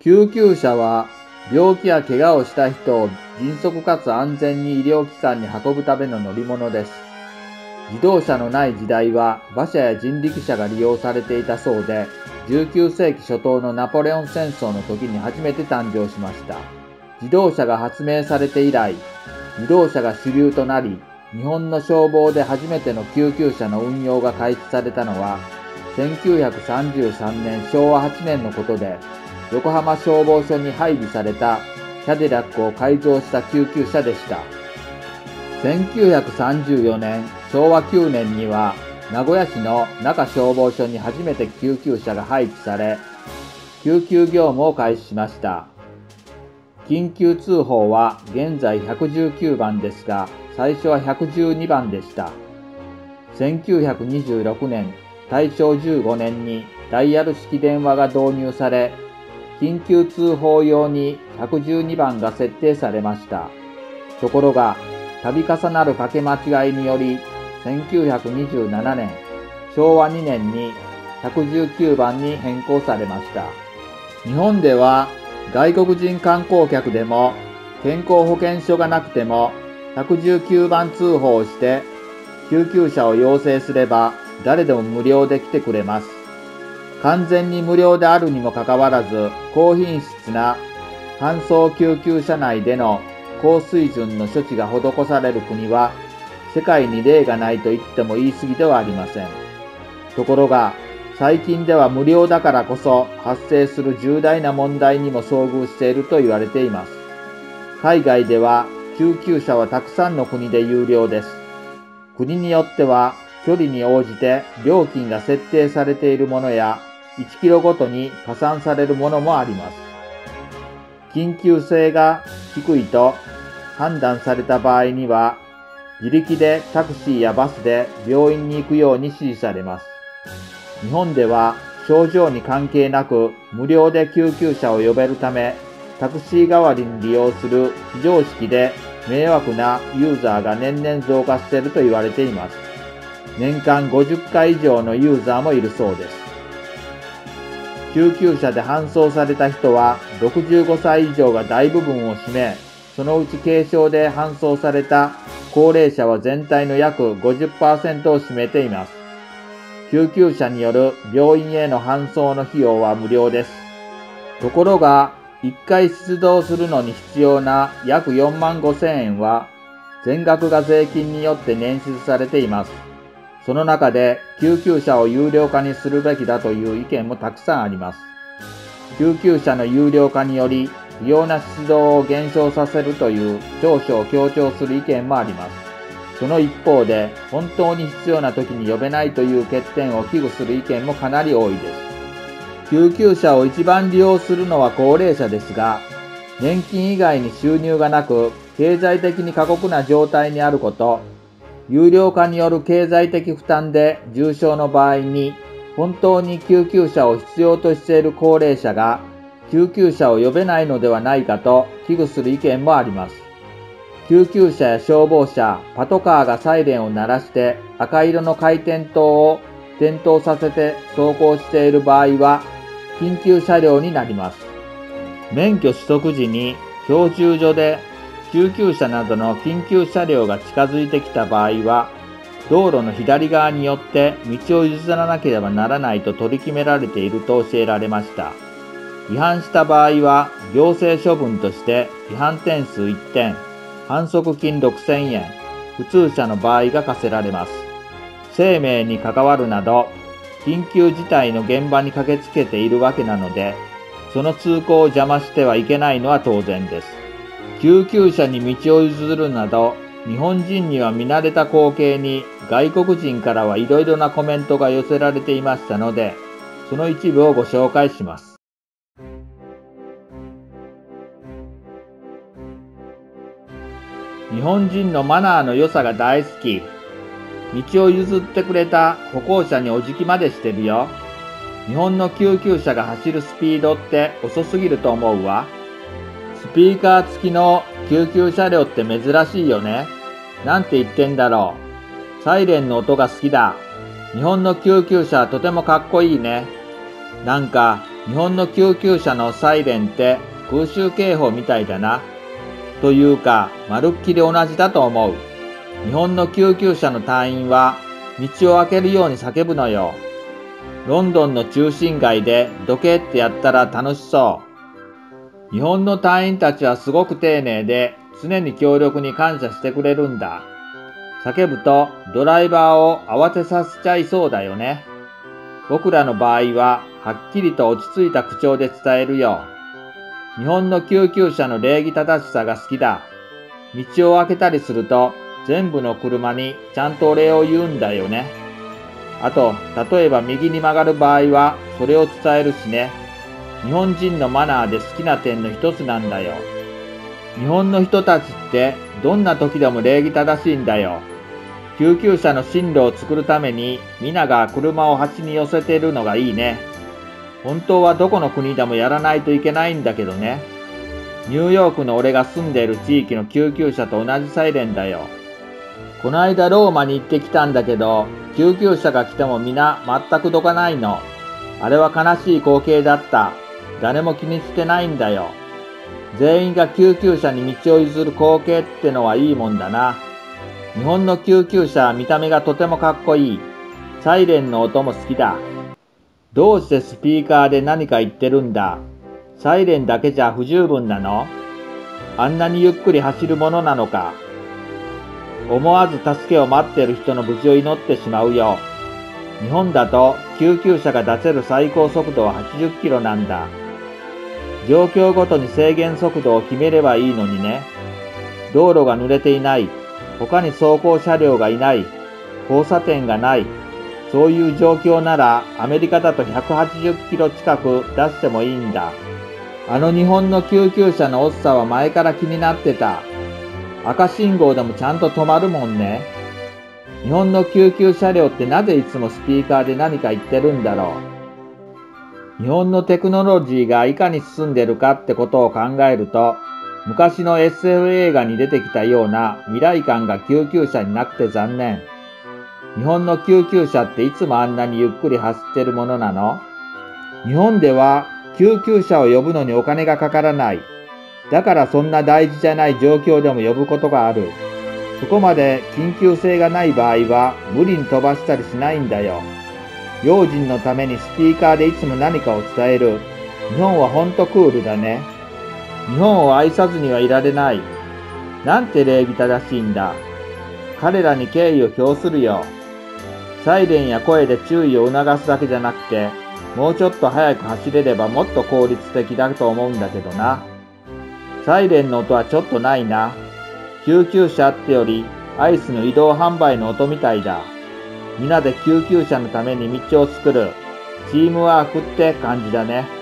救急車は病気や怪我をした人を迅速かつ安全に医療機関に運ぶための乗り物です。自動車のない時代は馬車や人力車が利用されていたそうで、19世紀初頭のナポレオン戦争の時に初めて誕生しました。自動車が発明されて以来、自動車が主流となり、日本の消防で初めての救急車の運用が開始されたのは、1933年昭和8年のことで、横浜消防署に配備されたキャデラックを改造した救急車でした。1934年昭和9年には名古屋市の中消防署に初めて救急車が配備され、救急業務を開始しました。緊急通報は現在119番ですが、最初は112番でした。1926年、大正15年にダイヤル式電話が導入され、緊急通報用に112番が設定されました。ところが、度重なる掛け間違いにより、1927年、昭和2年に119番に変更されました。日本では外国人観光客でも健康保険証がなくても119番通報をして救急車を要請すれば誰でも無料で来てくれます。完全に無料であるにもかかわらず高品質な搬送救急車内での高水準の処置が施される国は世界に例がないと言っても言い過ぎではありません。ところが最近では無料だからこそ発生する重大な問題にも遭遇していると言われています。海外では救急車はたくさんの国で有料です。国によっては距離に応じて料金が設定されているものや1キロごとに加算されるものもあります。緊急性が低いと判断された場合には自力でタクシーやバスで病院に行くように指示されます。日本では症状に関係なく無料で救急車を呼べるため、タクシー代わりに利用する非常識で迷惑なユーザーが年々増加していると言われています。年間50回以上のユーザーもいるそうです。救急車で搬送された人は65歳以上が大部分を占め、そのうち軽症で搬送された高齢者は全体の約50%を占めています。救急車による病院への搬送の費用は無料です。ところが、1回出動するのに必要な約4万5千円は、全額が税金によって捻出されています。その中で救急車を有料化にするべきだという意見もたくさんあります。救急車の有料化により、不要な出動を減少させるという長所を強調する意見もあります。その一方で、本当に必要な時に呼べないという欠点を危惧する意見もかなり多いです。救急車を一番利用するのは高齢者ですが、年金以外に収入がなく、経済的に過酷な状態にあること、有料化による経済的負担で重症の場合に、本当に救急車を必要としている高齢者が救急車を呼べないのではないかと危惧する意見もあります。救急車や消防車、パトカーがサイレンを鳴らして赤色の回転灯を点灯させて走行している場合は緊急車両になります。免許取得時に教習所で救急車などの緊急車両が近づいてきた場合は道路の左側によって道を譲らなければならないと取り決められていると教えられました。違反した場合は行政処分として違反点数1点、反則金6000円、普通車の場合が課せられます。生命に関わるなど、緊急事態の現場に駆けつけているわけなので、その通行を邪魔してはいけないのは当然です。救急車に道を譲るなど、日本人には見慣れた光景に外国人からはいろいろなコメントが寄せられていましたので、その一部をご紹介します。日本人のマナーの良さが大好き。道を譲ってくれた歩行者にお辞儀までしてるよ。日本の救急車が走るスピードって遅すぎると思うわ。スピーカー付きの救急車両って珍しいよね。なんて言ってんだろう。サイレンの音が好きだ。日本の救急車はとてもかっこいいね。なんか日本の救急車のサイレンって空襲警報みたいだな。というか、まるっきり同じだと思う。日本の救急車の隊員は道を開けるように叫ぶのよ。ロンドンの中心街でどけってやったら楽しそう。日本の隊員たちはすごく丁寧で常に協力に感謝してくれるんだ。叫ぶとドライバーを慌てさせちゃいそうだよね。僕らの場合ははっきりと落ち着いた口調で伝えるよ。日本の救急車の礼儀正しさが好きだ。道を開けたりすると全部の車にちゃんとお礼を言うんだよね。あと、例えば右に曲がる場合はそれを伝えるしね。日本人のマナーで好きな点の一つなんだよ。日本の人たちってどんな時でも礼儀正しいんだよ。救急車の進路を作るために皆が車を端に寄せてるのがいいね。本当はどこの国でもやらないといけないんだけどね。ニューヨークの俺が住んでいる地域の救急車と同じサイレンだよ。この間ローマに行ってきたんだけど、救急車が来ても皆全くどかないの。あれは悲しい光景だった。誰も気にしてないんだよ。全員が救急車に道を譲る光景ってのはいいもんだな。日本の救急車は見た目がとてもかっこいい。サイレンの音も好きだ。どうしてスピーカーで何か言ってるんだサイレンだけじゃ不十分なのあんなにゆっくり走るものなのか思わず助けを待ってる人の無事を祈ってしまうよ。日本だと救急車が出せる最高速度は80キロなんだ。状況ごとに制限速度を決めればいいのにね。道路が濡れていない。他に走行車両がいない、交差点がない、そういう状況ならアメリカだと180キロ近く出してもいいんだ。あの日本の救急車のおっさは前から気になってた。赤信号でもちゃんと止まるもんね。日本の救急車両ってなぜいつもスピーカーで何か言ってるんだろう。日本のテクノロジーがいかに進んでるかってことを考えると、昔の SF 映画に出てきたような未来感が救急車になくて残念。日本の救急車っていつもあんなにゆっくり走ってるものなの？日本では救急車を呼ぶのにお金がかからない。だからそんな大事じゃない状況でも呼ぶことがある。そこまで緊急性がない場合は無理に飛ばしたりしないんだよ。用心のためにスピーカーでいつも何かを伝える。日本はほんとクールだね。日本を愛さずにはいられない。なんて礼儀正しいんだ。彼らに敬意を表するよ。サイレンや声で注意を促すだけじゃなくて、もうちょっと早く走れればもっと効率的だと思うんだけどな。サイレンの音はちょっとないな。救急車ってよりアイスの移動販売の音みたいだ。皆で救急車のために道を作る。チームワークって感じだね。